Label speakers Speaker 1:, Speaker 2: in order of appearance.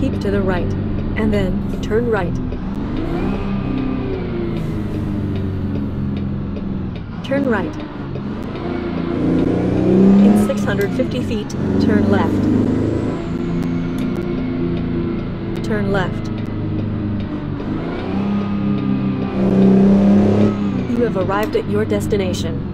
Speaker 1: Keep to the right, and then turn right. Turn right. In 650 feet, turn left. Turn left. You have arrived at your destination.